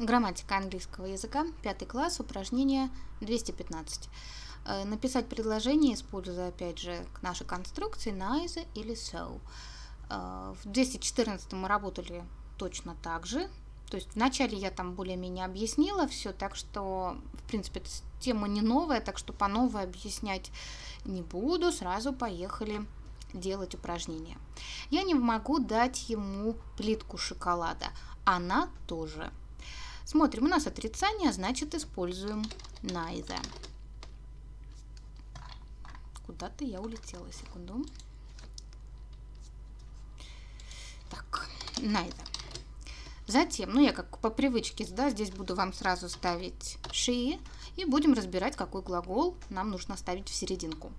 Грамматика английского языка, пятый класс, упражнение 215. Э, написать предложение, используя, опять же, наши конструкции neither или so. Э, в 214 мы работали точно так же. То есть вначале я там более-менее объяснила все, так что, в принципе, тема не новая, так что по новой объяснять не буду. Сразу поехали делать упражнение. Я не могу дать ему плитку шоколада. Она тоже. Смотрим, у нас отрицание, значит используем neither. Куда-то я улетела, секунду. Так, neither. Затем, ну я как по привычке, да, здесь буду вам сразу ставить she, и будем разбирать, какой глагол нам нужно ставить в серединку.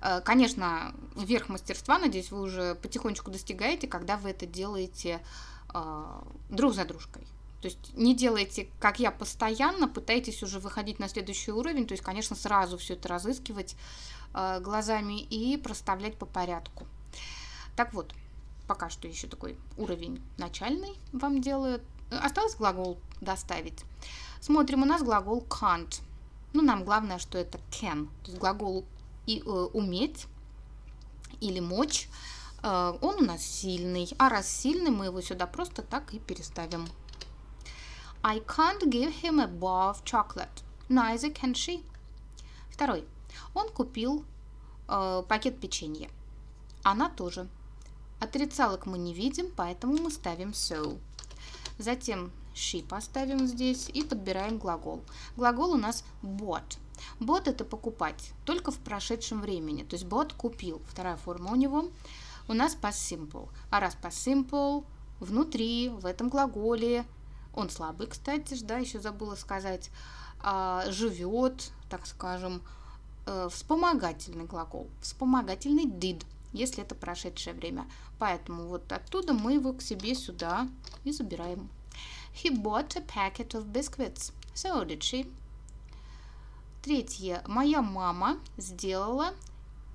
Э, конечно, верх мастерства, надеюсь, вы уже потихонечку достигаете, когда вы это делаете э, друг за дружкой. То есть не делайте, как я, постоянно, пытайтесь уже выходить на следующий уровень, то есть, конечно, сразу все это разыскивать э, глазами и проставлять по порядку. Так вот, пока что еще такой уровень начальный вам делают. Осталось глагол доставить. Смотрим, у нас глагол can't. Ну, нам главное, что это can. То есть глагол и, э, уметь или мочь. Э, он у нас сильный. А раз сильный, мы его сюда просто так и переставим. I can't give him a bar of chocolate. Neither can she. Второй. Он купил э, пакет печенья. Она тоже. Отрицалок мы не видим, поэтому мы ставим so. Затем she поставим здесь и подбираем глагол. Глагол у нас bought. Bought это покупать, только в прошедшем времени. То есть bought купил. Вторая форма у него. У нас past simple. А раз past simple, внутри, в этом глаголе он слабый, кстати, да, еще забыла сказать. А, живет, так скажем, э, вспомогательный глагол. Вспомогательный did, если это прошедшее время. Поэтому вот оттуда мы его к себе сюда и забираем. He bought a packet of biscuits. So did she. Третье. Моя мама сделала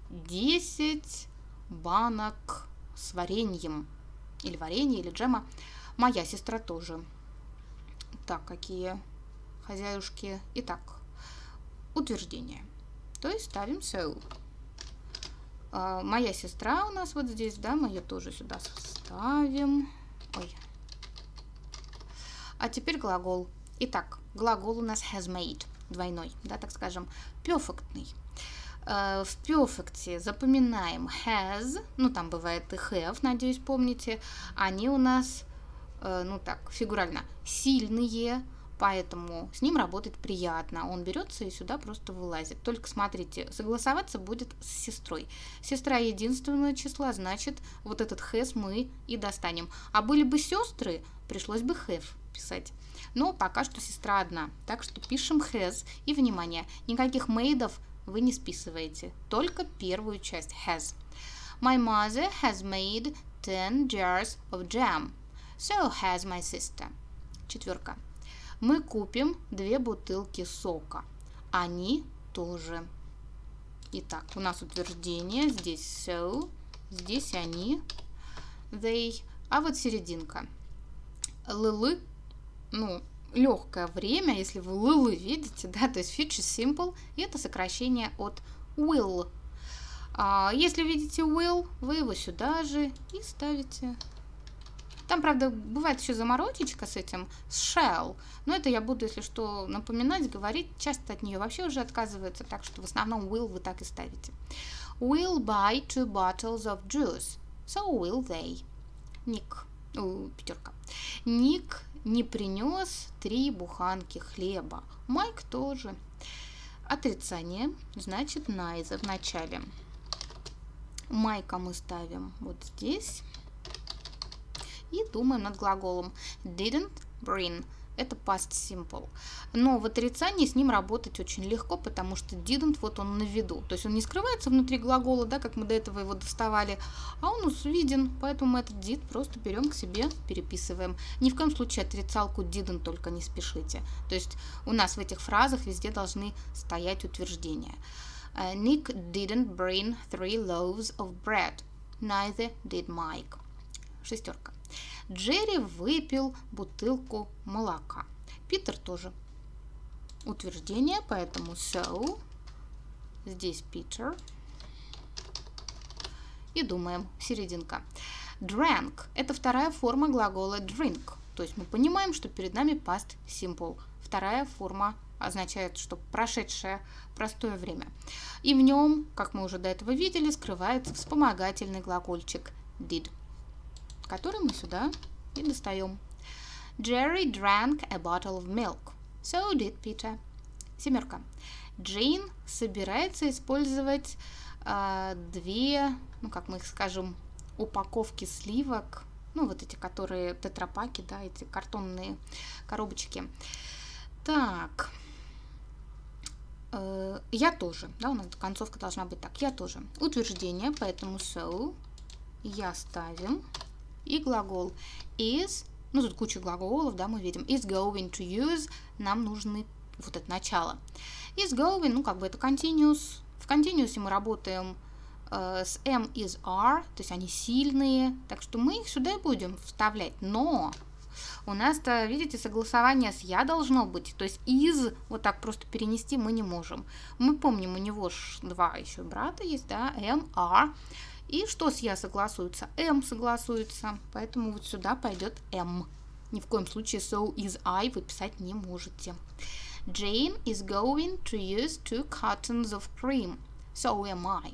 10 банок с вареньем. Или варенье, или джема. Моя сестра тоже. Так, какие хозяюшки. Итак, утверждение. То есть ставим so. А, моя сестра у нас вот здесь, да, мы ее тоже сюда ставим. Ой. А теперь глагол. Итак, глагол у нас has made, двойной, да, так скажем, перфектный. А, в перфекте запоминаем has, ну там бывает и have, надеюсь, помните. Они у нас ну так, фигурально, сильные, поэтому с ним работать приятно. Он берется и сюда просто вылазит. Только смотрите, согласоваться будет с сестрой. Сестра единственного числа, значит, вот этот has мы и достанем. А были бы сестры, пришлось бы have писать. Но пока что сестра одна, так что пишем has. И, внимание, никаких мейдов вы не списываете, только первую часть has. My mother has made 10 jars of jam. So has my sister. Четверка. Мы купим две бутылки сока. Они тоже. Итак, у нас утверждение. Здесь so, здесь они, they. А вот серединка. Лылы, ну, легкое время, если вы лылы видите, да, то есть future simple, и это сокращение от will. А если видите will, вы его сюда же и ставите там, правда, бывает еще заморочечка с этим, с shell, но это я буду, если что, напоминать, говорить. Часто от нее вообще уже отказываются, так что в основном will вы так и ставите. Will buy two bottles of juice. So will they. Ник, о, пятерка. Ник не принес три буханки хлеба. Майк тоже. Отрицание, значит, neither в начале. Майка мы ставим вот здесь и думаем над глаголом didn't bring. Это past simple. Но в отрицании с ним работать очень легко, потому что didn't вот он на виду. То есть он не скрывается внутри глагола, да, как мы до этого его доставали, а он виден, поэтому мы этот did просто берем к себе, переписываем. Ни в коем случае отрицалку didn't только не спешите. То есть у нас в этих фразах везде должны стоять утверждения. Uh, Nick didn't bring three loaves of bread. Neither did Mike. Шестерка. Джерри выпил бутылку молока. Питер тоже. Утверждение, поэтому so. Здесь Peter. И думаем, серединка. Drank – это вторая форма глагола drink. То есть мы понимаем, что перед нами past simple. Вторая форма означает, что прошедшее простое время. И в нем, как мы уже до этого видели, скрывается вспомогательный глагольчик did, который мы сюда и достаем. Jerry drank a bottle of milk. So did Peter. Семерка. Джейн собирается использовать э, две, ну как мы их скажем, упаковки сливок, ну вот эти, которые тетрапаки, да, эти картонные коробочки. Так, э, я тоже, да, у нас концовка должна быть так, я тоже. Утверждение, поэтому so я ставим и глагол is, ну тут куча глаголов, да, мы видим, is going to use, нам нужны вот это начало. Is going, ну как бы это continuous, в continuous мы работаем э, с M is are, то есть они сильные, так что мы их сюда и будем вставлять. Но у нас-то, видите, согласование с я должно быть, то есть из вот так просто перенести мы не можем. Мы помним, у него ж два еще брата есть, да, M, R, и что с я согласуется? M согласуется, поэтому вот сюда пойдет M. Ни в коем случае so is I вы писать не можете. Jane is going to use two cartons of cream. So am I.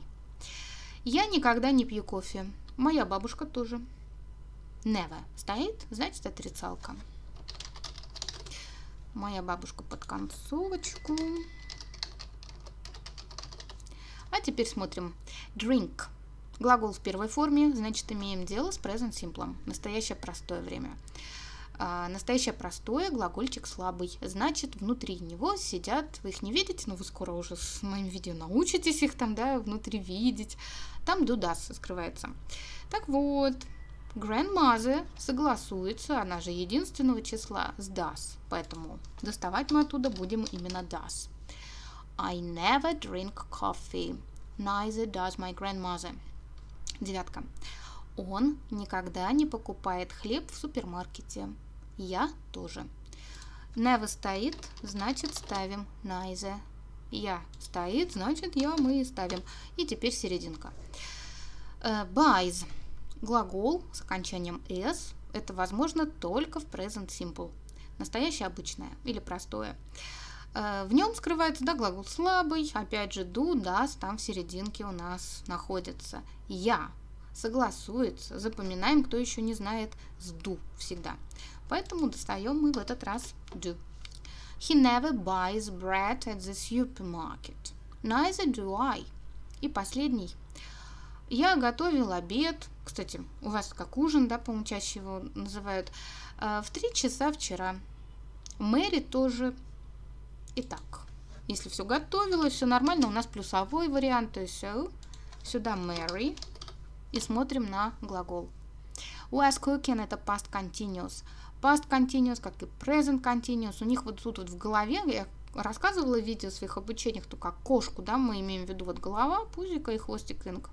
Я никогда не пью кофе. Моя бабушка тоже. Never стоит, значит отрицалка. Моя бабушка под концовочку. А теперь смотрим. Drink. Глагол в первой форме, значит имеем дело с present simple. Настоящее простое время. А, настоящее простое, глагольчик слабый. Значит, внутри него сидят, вы их не видите, но вы скоро уже с моим видео научитесь их там, да, внутри видеть. Там do does скрывается. Так вот, grandmother согласуется, она же единственного числа, с does. Поэтому доставать мы оттуда будем именно does. I never drink coffee. Neither does my grandmother. Девятка. Он никогда не покупает хлеб в супермаркете. Я тоже. Never стоит, значит ставим neither. Я стоит, значит я, мы ставим. И теперь серединка. Buys. Глагол с окончанием s. Это возможно только в present simple. Настоящее обычное или простое. Uh, в нем скрывается да, глагол слабый. Опять же, do, does там в серединке у нас находится. Я согласуется. Запоминаем, кто еще не знает, с do всегда. Поэтому достаем мы в этот раз do. He never buys bread at the supermarket. Neither do I. И последний. Я готовил обед. Кстати, у вас как ужин, да, по-моему, чаще его называют. В три часа вчера. Мэри тоже. Итак, если все готовилось, все нормально, у нас плюсовой вариант, то есть so, сюда Mary и смотрим на глагол. Was cooking это past continuous. Past continuous, как и present continuous, у них вот тут вот в голове, я рассказывала в видео своих обучениях, то как кошку, да, мы имеем в виду вот голова, пузика и хвостик инк.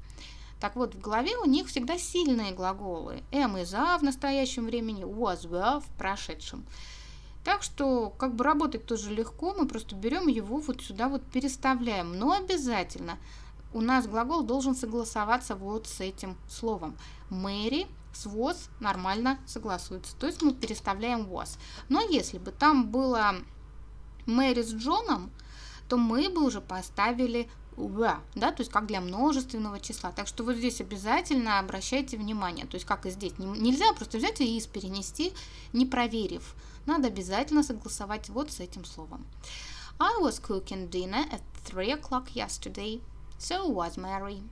Так вот, в голове у них всегда сильные глаголы. Am is a в настоящем времени, was were в прошедшем. Так что, как бы работать тоже легко, мы просто берем его вот сюда вот переставляем. Но обязательно у нас глагол должен согласоваться вот с этим словом. Мэри с was нормально согласуется. То есть мы переставляем was. Но если бы там было Мэри с Джоном, то мы бы уже поставили the, да, то есть как для множественного числа. Так что вот здесь обязательно обращайте внимание, то есть как и здесь. Нельзя просто взять и из перенести, не проверив. Надо обязательно согласовать вот с этим словом. I was cooking dinner at 3 o'clock yesterday. So was Mary.